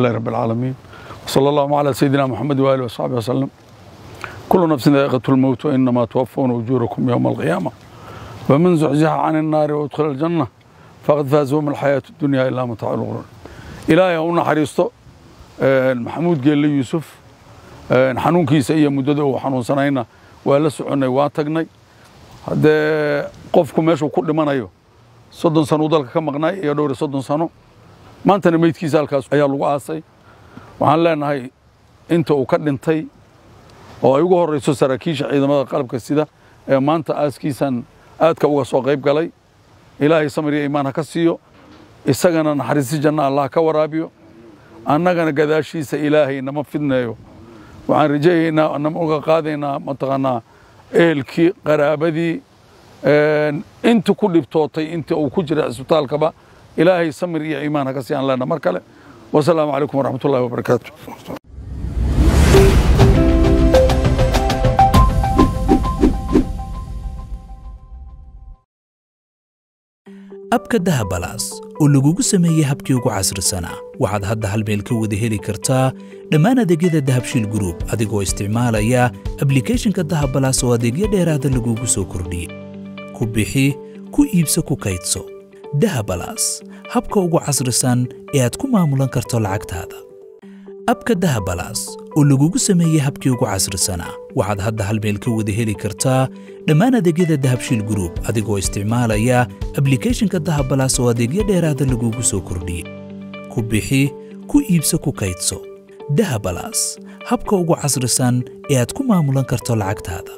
لله رب العالمين وصلى الله على سيدنا محمد وآله وصحبه وسلم كل نفس ذائقة الموت وإنما توفون أجوركم يوم القيامة ومن زحزح عن النار وادخل الجنة فقد فاز من الحياة الدنيا إلا متاع الغرور إلهي أونا حريستو محمود قال لي يوسف xanuunkiisa iyo muddada uu xanuunsanayna waa la soconnay waa tagnay haddee qofku meeshuu ku dhimanayo soddon sano uu dalka ka maqnay iyo dhowr iyo soddon sano maantana meydkiisa halkaas ayaa lagu aasay. Waxaan leenahay inta uu ka dhintay oo ay ugu horrayso saraakiisha ciidamada qalabka sida ee maanta aaskiisan aadka uga soo qayb galay. Ilaahay samir iyo imaan ha ka siiyo. Isagana naxariisi janna allah ka waraabiyo. Annagana gadaashiisa ilaahay nama fidneeyo. Waxaan rajayaynaa nama uga qaadaynaa mataqaanaa ehelkii qaraabadii inta ku dhibtootay inta uu ku jira cisbitaalkaba ilaahay samir iyo iimaan ha ka sii aan leenna mar kale wasalaamu calaykum waraxmat ullahi wabarakaatu abka dahabalaas oo lagugu sameeyey habkii ugu casrisanaa waxaad hadda hal meel ka wada heli kartaa dhammaan adeegyada dahabshiil gruub adigoo isticmaalaya ablikhethonka dahabalaas oo adeegyo dheeraada lagugu soo kordhiyey ku bixi ku iibso ku kaydso dahabalaas habka ugu casrisan ee aad ku maamulan karto lacagtaada. Abka dahabalaas oo lagugu sameeyey habkii ugu casrisanaa waxaad hadda hal meel ka wada heli kartaa dhammaan adeegyada dahabshiil gruub adigoo isticmaalaya ablikhethonka dahabalaas oo adeegyo dheeraada lagugu soo kordhiyey ku bixi ku iibso ku kaydso. Dahabalaas habka ugu casrisan ee aad ku maamulan karto lacagtaada